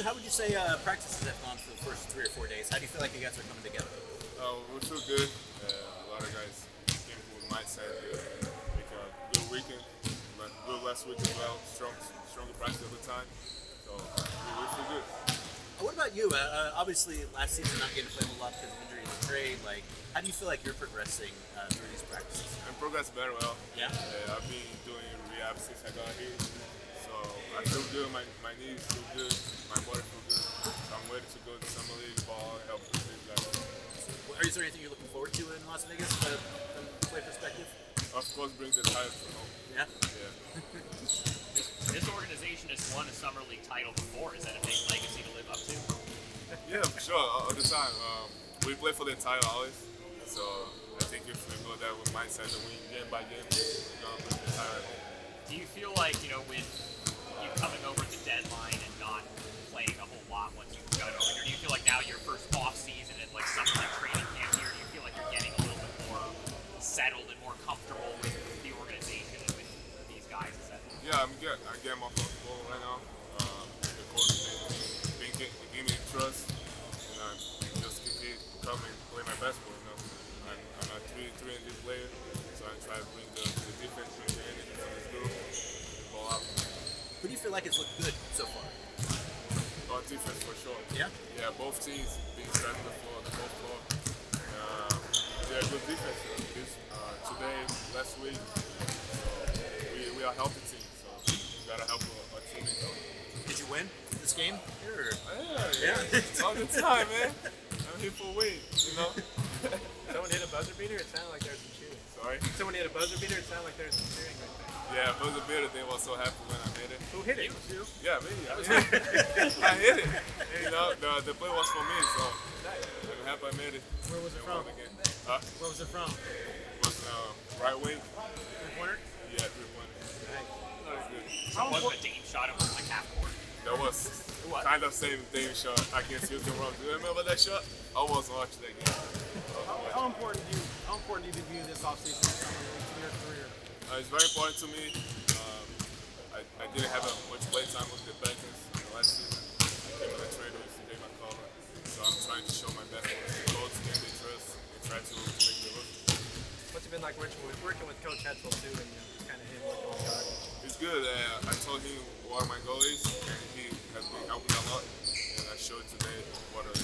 So how would you say uh, practices have gone for the first three or four days? How do you feel like you guys are coming together? Uh, we feel good. Uh, a lot of guys came with mindset. Uh, make a good weekend. Like, Good last week as well. Strong, stronger practice the time. So we, we feel good. What about you? Uh, uh, obviously, last season not getting to play a lot because of injuries and trade. Like, how do you feel like you're progressing uh, through these practices? I'm progressing very well. Yeah? Uh, I've been doing rehab since I got here. So I feel good. My, my knees feel good. My body feel good. So I'm ready to go to summer league ball, and help with these guys. Are is there anything you're looking forward to in Las Vegas from a play perspective? Of course, bring the title from home. Yeah. Yeah. This, this organization has won a summer league title before. Is that a big legacy to live up to? Yeah, for sure. All, all the time. Um, we play for the title always. So I think if we go there with mindset that we game by game, we're gonna bring the title. Do you feel like, you know, with you coming over the deadline and not playing a whole lot once you got over here, do you feel like now your first off season and like summer league training camp here, do you feel like you're getting a little bit more settled and more comfortable with the organization and with these guys? Is that Yeah, I'm get I get more comfortable right now. Feel like has looked good so far? Our defense for sure. Yeah? Yeah, both teams being standing the floor, the whole floor. Uh, they're good defense. know, This, uh, today, last week, so we, we are a healthy team, so we gotta help our, our team. Did you win this game? Here, or- Yeah, yeah. All the time, man. I'm here for a win, you know? Someone hit a buzzer beater. It sounded like there was some cheering. Sorry. Someone hit a buzzer beater. It sounded like there was some cheering right there. Yeah, but the better they was so happy when I made it. Who hit it? You. Yeah, me. I, I hit it. You know, the, the play was for me, so I'm happy I made it. Where was it from? again. Huh? Where was it from? It was uh, right wing. Three pointer. Yeah, three pointers. That was good. it wasn't a Dame shot, it was like half court. That was What? kind of same thing shot against Houston Rockets. Do you remember that shot? I was watching that game. I was. How important do you how important do you view this offseason as to your career? Uh, it's very important to me. I, I didn't have a much play time with the the last season. I came on a trade with CJ McCollum, so I'm trying to show my best the coach, their trust, and try to make the look. What's it been like working with, working with Coach Hetzel too, and you kind of him on guard? It's good. Uh, I told him what my goal is, and he has been helping a lot. And I showed today what I spoke with him a.